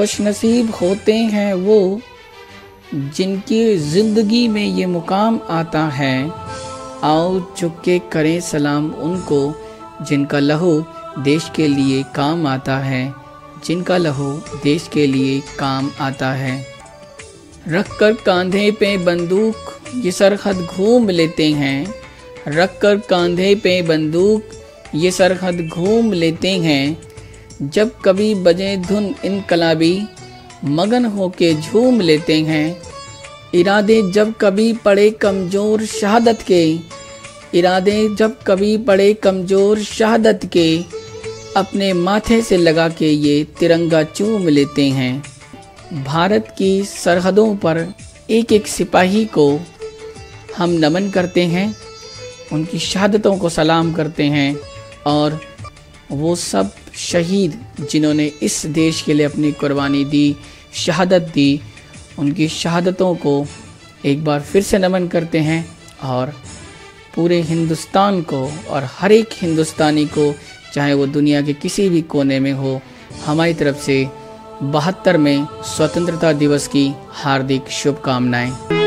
खुश नसीब होते हैं वो, जिनकी ज़िंदगी में ये मुकाम आता है, आओ चुप के करें सलाम उनको, जिनका लहू देश के लिए काम आता है, जिनका लहू देश के लिए काम आता है। रख कर कांधे पे बंदूक, ये सरहद घूम लेते हैं। रख कर कांधे पे बंदूक, ये सरहद घूम लेते हैं। जब कभी बजे धुन इनकलाबी मगन होके झूम लेते हैं। इरादे जब कभी पड़े कमज़ोर शहादत के। इरादे जब कभी पड़े कमज़ोर शहादत के। अपने माथे से लगा के ये तिरंगा चूम लेते हैं। भारत की सरहदों पर एक एक सिपाही को हम नमन करते हैं। उनकी शहादतों को सलाम करते हैं और वो सब शहीद जिन्होंने इस देश के लिए अपनी कुर्बानी दी, शहादत दी, उनकी शहादतों को एक बार फिर से नमन करते हैं और पूरे हिंदुस्तान को और हर एक हिंदुस्तानी को, चाहे वो दुनिया के किसी भी कोने में हो, हमारी तरफ़ से बहत्तर में स्वतंत्रता दिवस की हार्दिक शुभकामनाएँ।